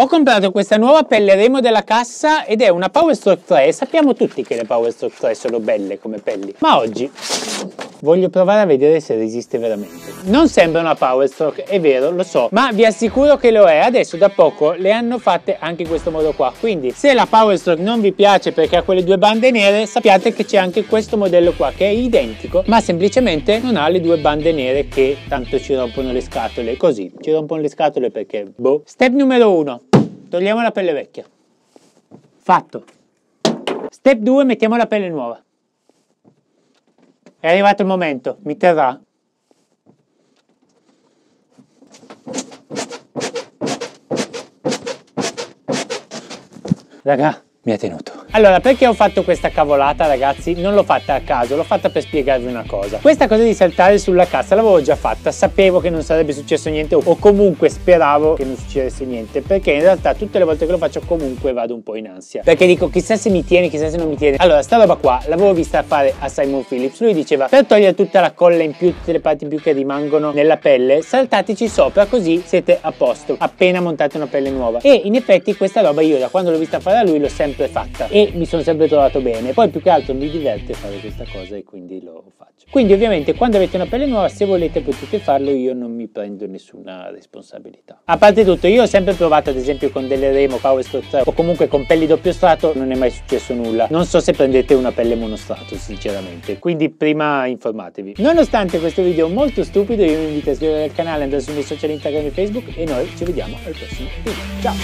Ho comprato questa nuova pelle Remo della cassa ed è una Power Stroke 3 sappiamo tutti che le Power Stroke 3 sono belle come pelli, ma oggi voglio provare a vedere se resiste veramente. Non sembra una Power Stroke, è vero, lo so, ma vi assicuro che lo è. Adesso da poco le hanno fatte anche in questo modo qua, quindi se la Power Stroke non vi piace perché ha quelle due bande nere, sappiate che c'è anche questo modello qua che è identico, ma semplicemente non ha le due bande nere che tanto ci rompono le scatole, così, ci rompono le scatole perché, boh. Step numero 1 Togliamo la pelle vecchia. Fatto. Step 2, mettiamo la pelle nuova. È arrivato il momento, mi terrà? Raga, mi ha tenuto. Allora, perché ho fatto questa cavolata, ragazzi? Non l'ho fatta a caso, l'ho fatta per spiegarvi una cosa. Questa cosa di saltare sulla cassa l'avevo già fatta, sapevo che non sarebbe successo niente o comunque speravo che non succedesse niente, perché in realtà tutte le volte che lo faccio comunque vado un po' in ansia. Perché dico, chissà se mi tiene, chissà se non mi tiene. Allora, sta roba qua l'avevo vista fare a Simon Phillips. Lui diceva, per togliere tutta la colla in più, tutte le parti in più che rimangono nella pelle, saltateci sopra così siete a posto, appena montate una pelle nuova. E in effetti questa roba io da quando l'ho vista fare a lui l'ho sempre fatta. E mi sono sempre trovato bene. Poi più che altro mi diverte fare questa cosa e quindi lo faccio. Quindi ovviamente quando avete una pelle nuova, se volete potete farlo, io non mi prendo nessuna responsabilità. A parte tutto, io ho sempre provato ad esempio con delle Remo Power 3 o comunque con pelli doppio strato, non è mai successo nulla. Non so se prendete una pelle monostrato sinceramente, quindi prima informatevi. Nonostante questo video molto stupido, io vi invito a iscrivervi al canale, andare sui miei social Instagram e Facebook e noi ci vediamo al prossimo video. Ciao!